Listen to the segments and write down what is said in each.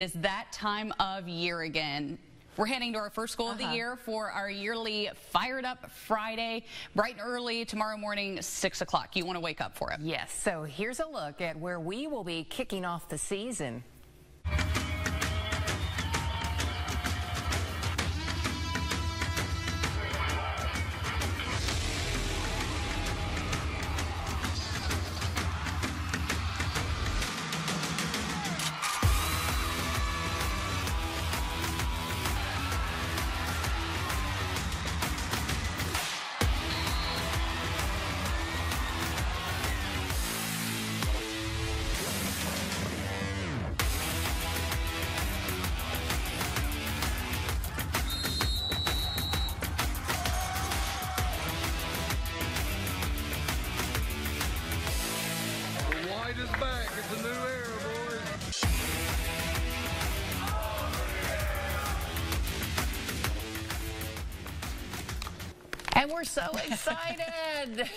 is that time of year again. We're heading to our first school of the Uh-huh. year for our yearly Fired Up Friday, bright and early tomorrow morning, 6 o'clock. You want to wake up for it. Yes, so here's a look at where we will be kicking off the season. And we're so excited.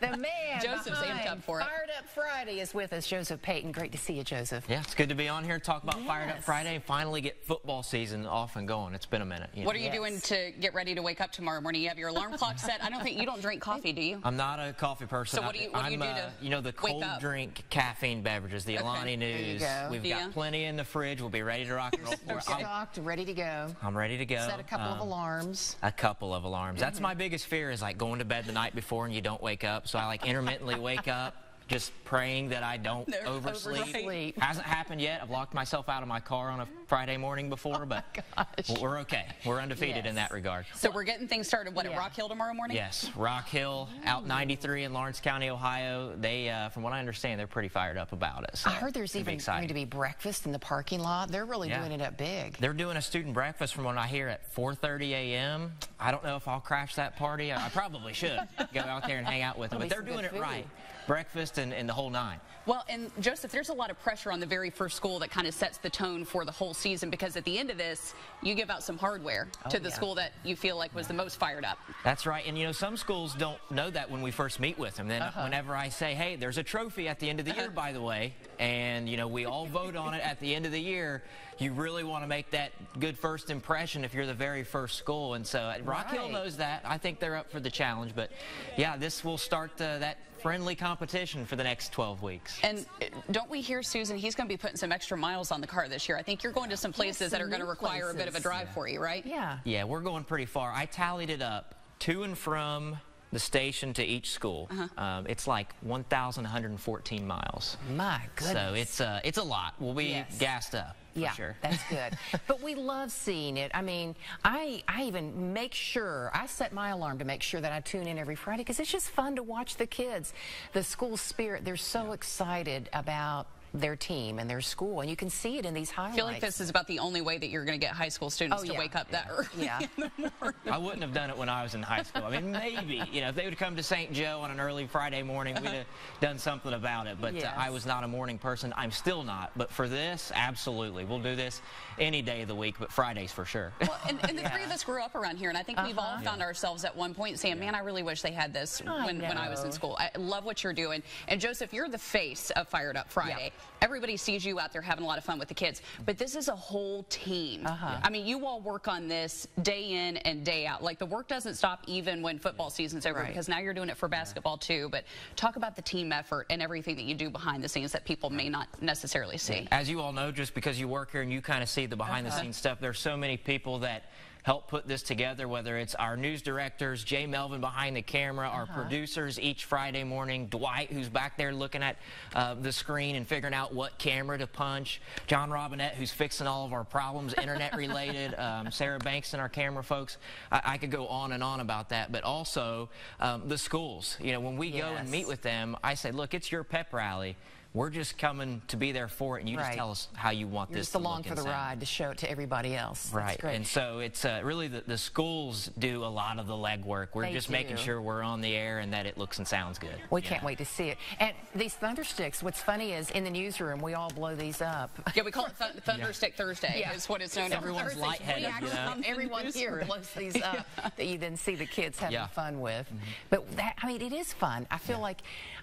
the man Joseph's amped behind up for it. Fired Up Friday is with us, Joseph Payton. Great to see you, Joseph. Yeah, it's good to be on here and talk about Fired Up Friday finally get football season off and going. It's been a minute. you know. What are you Yes. doing to get ready to wake up tomorrow morning? You have your alarm clock set. I don't think you don't drink coffee, do you? I'm not a coffee person. So what do you- what do I'm, you do uh, to you know the wake cold up? drink caffeine beverages, the Alani you News. go. We've Yeah. got plenty in the fridge. We'll be ready to rock and roll. We're I'm, stocked, ready to go. I'm ready to go. Set a couple of Um, alarms. A couple of alarms. That's my biggest fear is like going to bed the night before and you don't wake up. So I like intermittently wake up just praying that I don't No, oversleep. oversleep. Hasn't happened yet. I've locked myself out of my car on a Friday morning before, but gosh. we're okay. We're undefeated in that regard. So we're getting things started, what, at Rock Hill tomorrow morning? Yes, Rock Hill, out 93 in Lawrence County, Ohio. They, uh, from what I understand, they're pretty fired up about it. So I heard there's it's gonna be even going to be breakfast in the parking lot. They're really Yeah. doing it up big. They're doing a student breakfast from what I hear at 4:30 a.m. I don't know if I'll crash that party. I, I probably should go out there and hang out with them. But they're doing it food. right. Breakfast and, and the whole nine. Well, and Joseph, there's a lot of pressure on the very first school that kind of sets the tone for the whole season because at the end of this, you give out some hardware to the yeah. school that you feel like was the most fired up. That's right. And you know, some schools don't know that when we first meet with them. Then Uh-huh. whenever I say, hey, there's a trophy at the end of the year, by the way, and you know, we all vote on it at the end of the year, you really want to make that good first impression if you're the very first school. And so uh, Rock Hill knows that. I think they're up for the challenge. But yeah, this will start uh, that friendly competition for the next 12 weeks. And uh, don't we hear, Susan, he's going to be putting some extra miles on the car this year. I think you're going to some places that some are going to new require a bit of a places. drive for you, right? Yeah. Yeah, we're going pretty far. I tallied it up to and from the station to each school. Uh-huh. Um, it's like 1,114 miles. My goodness. So it's uh, it's a lot. We'll be Yes. gassed up for yeah, sure. that's good. but we love seeing it. I mean, I I even make sure I set my alarm to make sure that I tune in every Friday because it's just fun to watch the kids, the school spirit. They're so excited about their team and their school, and you can see it in these highlights. I feel like this is about the only way that you're going to get high school students Oh, to yeah. wake up that early Yeah. in the morning. I wouldn't have done it when I was in high school. I mean, maybe you know if they would have come to St. Joe on an early Friday morning, we'd have done something about it. But Yes. uh, I was not a morning person. I'm still not. But for this, absolutely, we'll do this any day of the week, but Fridays for sure. Well, and, and the three of us grew up around here, and I think we've all found ourselves at one point saying, "Man, I really wish they had this I when, when I was in school." I love what you're doing, and Joseph, you're the face of Fired Up Friday. Everybody sees you out there having a lot of fun with the kids, but this is a whole team. Uh-huh. I mean, you all work on this day in and day out. Like the work doesn't stop even when football season's over, Right. because now you're doing it for basketball too. But talk about the team effort and everything that you do behind the scenes that people may not necessarily see. As you all know, just because you work here and you kind of see the behind the scenes stuff, there's so many people that help put this together, whether it's our news directors, Jay Melvin behind the camera, our producers each Friday morning, Dwight, who's back there looking at uh, the screen and figuring out what camera to punch, John Robinette, who's fixing all of our problems, internet related, um, Sarah and our camera folks. I, I could go on and on about that, but also um, the schools. You know, when we go and meet with them, I say, look, it's your pep rally. We're just coming to be there for it, and you just tell us how you want You're this just to along for and the sound. ride to show it to everybody else. That's Right, great. and so it's uh, really the, the schools do a lot of the legwork. We're They just making sure we're on the air and that it looks and sounds good. we Yeah. can't wait to see it. And these thundersticks, what's funny is in the newsroom, we all blow these up. Yeah, we call it Thun- Thunderstick Thursday. Yeah. Is what it's known as. Everyone's Thursdays, lightheaded, we you know? Everyone here blows these up that you then see the kids having Yeah. Fun with. But that, I mean, it is fun. I feel like,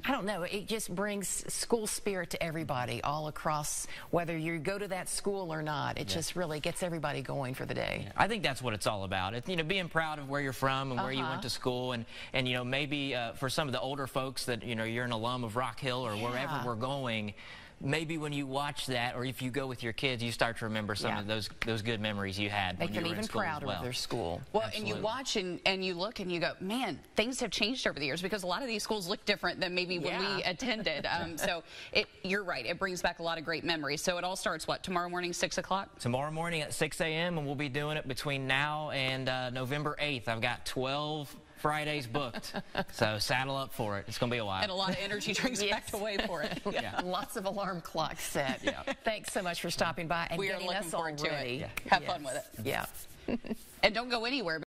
I don't know, it just brings school spirit spirit to everybody all across, whether you go to that school or not. It just really gets everybody going for the day. I think that's what it's all about. It's, you know, being proud of where you're from and where you Uh-huh. went to school, and and you know maybe uh, for some of the older folks that you know you're an alum of Rock Hill or wherever we're going. Maybe when you watch that, or if you go with your kids, you start to remember some Yeah. of those those good memories you had Make when you them even prouder well. of their school. Well, and you watch and, and you look and you go, man, things have changed over the years because a lot of these schools look different than maybe when we attended. Um, so it, you're right. It brings back a lot of great memories. So it all starts, what, tomorrow morning, 6 o'clock? Tomorrow morning at 6 a.m. and we'll be doing it between now and uh, November 8th. I've got 12 Fridays booked, so saddle up for it. It's gonna be a while. And a lot of energy drinks Yes. packed away for it. Yeah. Lots of alarm clocks set. Yeah. Thanks so much for stopping by and We are getting looking us forward all to it. ready. Yeah. Have fun with it. Yeah. And don't go anywhere